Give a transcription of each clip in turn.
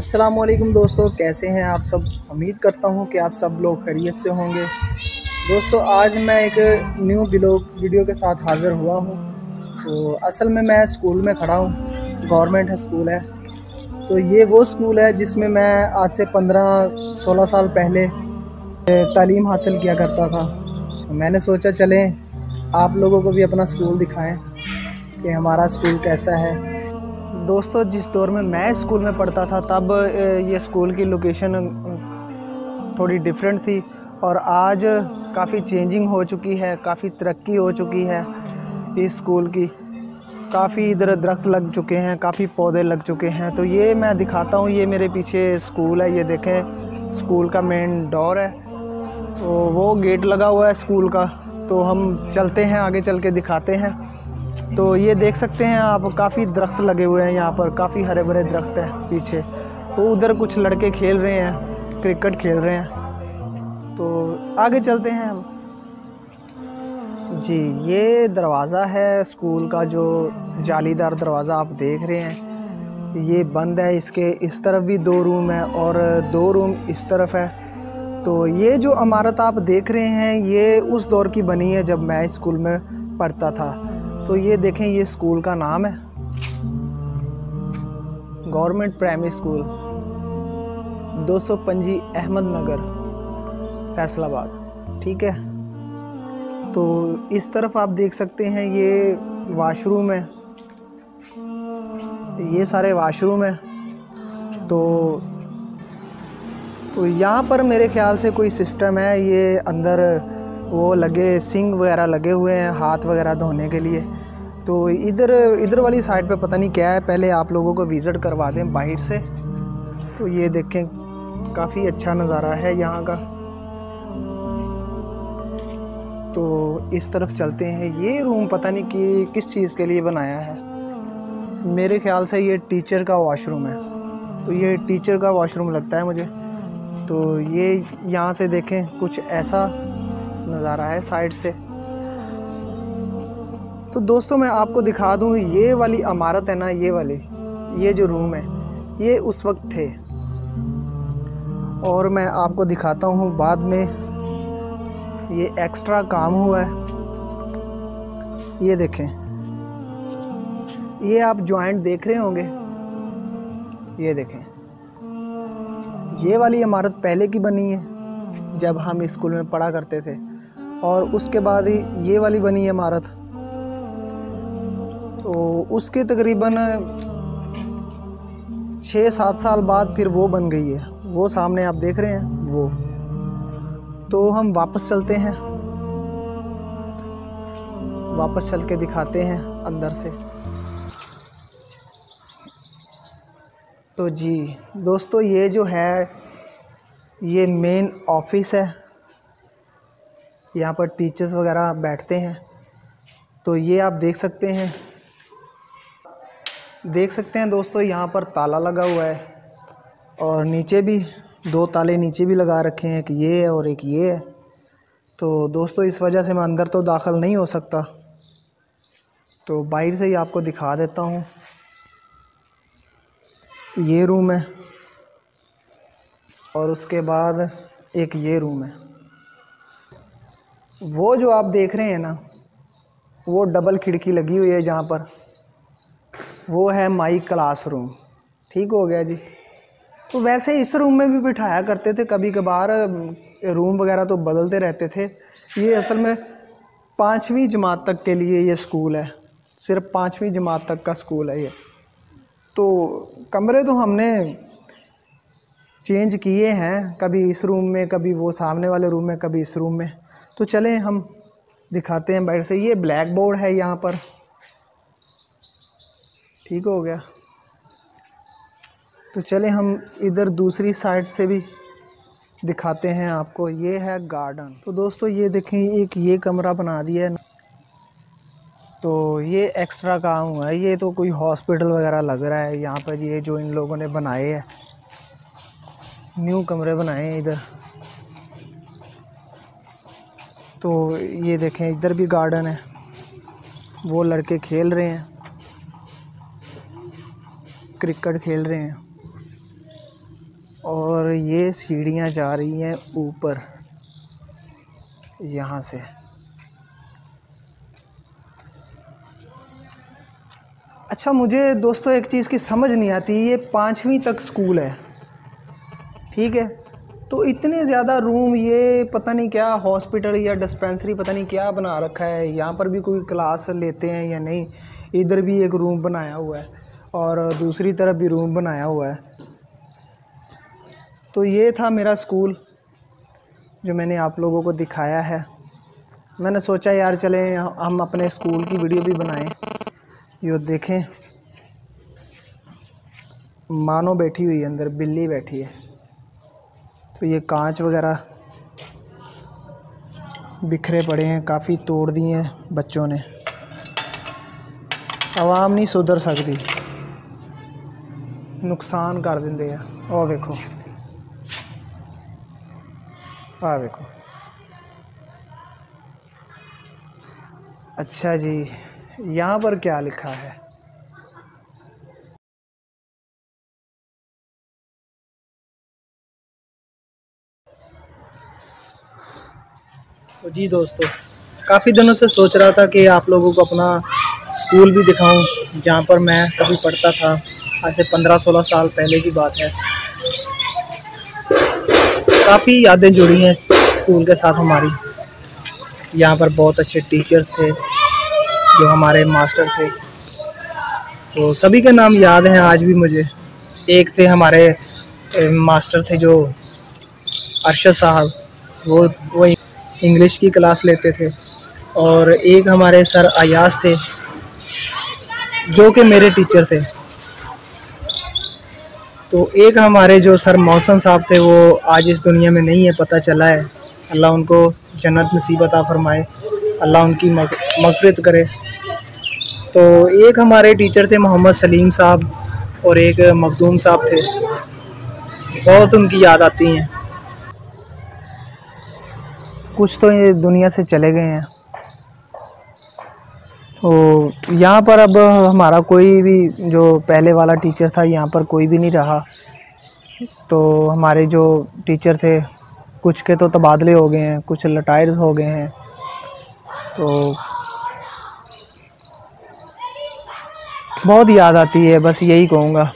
असलकुम दोस्तों, कैसे हैं आप सब? उम्मीद करता हूँ कि आप सब लोग खैरियत से होंगे। दोस्तों, आज मैं एक न्यू ब्लॉग वीडियो के साथ हाज़िर हुआ हूँ। तो असल में मैं स्कूल में खड़ा हूँ। गवर्नमेंट स्कूल है। तो ये वो स्कूल है जिसमें मैं आज से 15-16 साल पहले तालीम हासिल किया करता था। तो मैंने सोचा, चलें आप लोगों को भी अपना स्कूल दिखाएँ कि हमारा स्कूल कैसा है। दोस्तों, जिस दौर में मैं स्कूल में पढ़ता था, तब ये स्कूल की लोकेशन थोड़ी डिफरेंट थी और आज काफ़ी चेंजिंग हो चुकी है, काफ़ी तरक्की हो चुकी है इस स्कूल की। काफ़ी इधर दरख्त लग चुके हैं, काफ़ी पौधे लग चुके हैं। तो ये मैं दिखाता हूँ, ये मेरे पीछे स्कूल है, ये देखें, स्कूल का मेन डोर है। तो वो गेट लगा हुआ है स्कूल का तो हम चलते हैं, आगे चल के दिखाते हैं। तो ये देख सकते हैं आप, काफ़ी दरख्त लगे हुए हैं यहाँ पर, काफ़ी हरे भरे दरख्त हैं पीछे। तो उधर कुछ लड़के खेल रहे हैं, क्रिकेट खेल रहे हैं। तो आगे चलते हैं हम। जी, ये दरवाज़ा है स्कूल का, जो जालीदार दरवाज़ा आप देख रहे हैं। ये बंद है, इसके इस तरफ़ भी दो रूम है और दो रूम इस तरफ़ है। तो ये जो इमारत आप देख रहे हैं, ये उस दौर की बनी है जब मैं स्कूल में पढ़ता था। तो ये देखें, ये स्कूल का नाम है। गवर्नमेंट प्राइमरी स्कूल दो सौ पंजी अहमद नगर, फैसलाबाद। ठीक है? तो इस तरफ़ आप देख सकते हैं, ये वाशरूम है। ये सारे वाशरूम है। तो तो यहाँ पर मेरे ख्याल से कोई सिस्टम है, ये अंदर वो लगे, सिंग वगैरह लगे हुए हैं हाथ वगैरह धोने के लिए। तो इधर इधर वाली साइड पे पता नहीं क्या है, पहले आप लोगों को विज़िट करवा दें बाहर से। तो ये देखें, काफ़ी अच्छा नज़ारा है यहाँ का। तो इस तरफ़ चलते हैं। ये रूम पता नहीं कि किस चीज़ के लिए बनाया है। मेरे ख्याल से ये टीचर का वॉशरूम है। तो ये टीचर का वॉशरूम लगता है मुझे। तो ये यहाँ से देखें, कुछ ऐसा नज़ारा है साइड से। तो दोस्तों, मैं आपको दिखा दूँ, ये वाली इमारत है ना, ये वाली, ये जो रूम है, ये उस वक्त थे। और मैं आपको दिखाता हूँ, बाद में ये एक्स्ट्रा काम हुआ है। ये देखें, ये आप जॉइंट देख रहे होंगे। ये देखें, ये वाली इमारत पहले की बनी है, जब हम स्कूल में पढ़ा करते थे। और उसके बाद ही ये वाली बनी है इमारत। तो उसके तकरीबन छः सात साल बाद फिर वो बन गई है। वो सामने आप देख रहे हैं, वो। तो हम वापस चलते हैं। वापस चल के दिखाते हैं अंदर से। तो जी, दोस्तों, ये जो है, ये मेन ऑफ़िस है। यहाँ पर टीचर्स वगैरह बैठते हैं। तो ये आप देख सकते हैं। देख सकते हैं दोस्तों, यहाँ पर ताला लगा हुआ है और नीचे भी दो ताले नीचे भी लगा रखे हैं, एक ये है और एक ये है। तो दोस्तों, इस वजह से मैं अंदर तो दाखिल नहीं हो सकता। तो बाहर से ही आपको दिखा देता हूँ। ये रूम है और उसके बाद एक ये रूम है। वो जो आप देख रहे हैं ना, वो डबल खिड़की लगी हुई है जहाँ पर। वो है माई क्लासरूम ठीक हो गया जी। तो वैसे इस रूम में भी बिठाया करते थे कभी कभार रूम वगैरह तो बदलते रहते थे। ये असल में पाँचवीं जमात तक के लिए ये स्कूल है। सिर्फ़ पाँचवीं जमात तक का स्कूल है ये। तो कमरे तो हमने चेंज किए हैं, कभी इस रूम में, कभी वो सामने वाले रूम में, कभी इस रूम में। तो चलें, हम दिखाते हैं बाहर से। ये ब्लैक बोर्ड है यहाँ पर। ठीक हो गया। तो चलें, हम इधर दूसरी साइड से भी दिखाते हैं आपको। ये है गार्डन। तो दोस्तों, ये देखें, एक ये कमरा बना दिया है। तो ये एक्स्ट्रा काम हुआ है। ये तो कोई हॉस्पिटल वगैरह लग रहा है। यहाँ पर ये जो इन लोगों ने बनाए हैं, न्यू कमरे बनाए हैं इधर। तो ये देखें, इधर भी गार्डन है। वो लड़के खेल रहे हैं। क्रिकेट खेल रहे हैं। और ये सीढ़ियाँ जा रही हैं ऊपर। यहाँ से। अच्छा मुझे दोस्तों एक चीज़ की समझ नहीं आती। ये पाँचवीं तक स्कूल है। ठीक है? तो इतने ज़्यादा रूम ये पता नहीं क्या हॉस्पिटल या डिस्पेंसरी पता नहीं क्या बना रखा है। यहाँ पर भी कोई क्लास लेते हैं या नहीं, इधर भी एक रूम बनाया हुआ है और दूसरी तरफ़ भी रूम बनाया हुआ है। तो ये था मेरा स्कूल जो मैंने आप लोगों को दिखाया है। मैंने सोचा यार चलें, हम अपने स्कूल की वीडियो भी बनाएँ, यो देखें। मानो बैठी हुई है अंदर, बिल्ली बैठी है। तो ये कांच वगैरह बिखरे पड़े हैं, काफ़ी तोड़ दिए हैं बच्चों ने। आवाम नहीं सुधर सकती। नुकसान कर देंगे। और देखो। आ देखो। अच्छा जी, यहाँ पर क्या लिखा है? जी दोस्तों, काफ़ी दिनों से सोच रहा था कि आप लोगों को अपना स्कूल भी दिखाऊँ, जहाँ पर मैं कभी पढ़ता था। आज से पंद्रह सोलह साल पहले की बात है। काफ़ी यादें जुड़ी हैं स्कूल के साथ हमारी। यहाँ पर बहुत अच्छे टीचर्स थे, जो हमारे मास्टर थे। तो सभी के नाम याद हैं आज भी मुझे। एक थे हमारे मास्टर थे जो अरशद साहब, वो वो इंग्लिश की क्लास लेते थे और एक हमारे सर अयास थे, जो कि मेरे टीचर थे। तो एक हमारे जो सर मौसम साहब थे, वो आज इस दुनिया में नहीं है, पता चला है। अल्लाह उनको जन्नत नसीबत फरमाए, अल्लाह उनकी मगफरत करे। तो एक हमारे टीचर थे मोहम्मद सलीम साहब और एक मखदूम साहब थे। बहुत उनकी याद आती हैं। कुछ तो ये दुनिया से चले गए हैं। तो यहाँ पर अब हमारा कोई भी जो पहले वाला टीचर था, यहाँ पर कोई भी नहीं रहा। तो हमारे जो टीचर थे, कुछ के तो तबादले हो गए हैं, कुछ लटायर्स हो गए हैं। तो बहुत याद आती है, बस यही कहूँगा।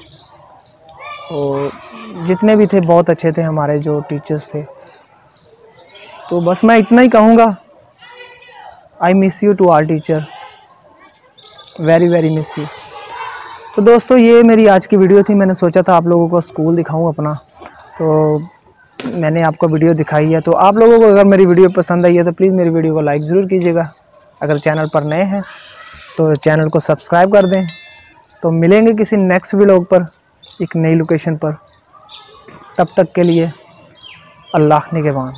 और जितने भी थे, बहुत अच्छे थे हमारे जो टीचर्स थे। तो बस मैं इतना ही कहूँगा। I miss you to our teacher very very miss you तो दोस्तों, ये मेरी आज की वीडियो थी। मैंने सोचा था आप लोगों को स्कूल दिखाऊँ अपना। तो मैंने आपको वीडियो दिखाई है। तो आप लोगों को अगर मेरी वीडियो पसंद आई है तो प्लीज़ मेरी वीडियो को लाइक ज़रूर कीजिएगा। अगर चैनल पर नए हैं तो चैनल को सब्सक्राइब कर दें। तो मिलेंगे किसी नेक्स्ट व्लॉग पर, एक नई लोकेशन पर। तब तक के लिए अल्लाह निगेबान।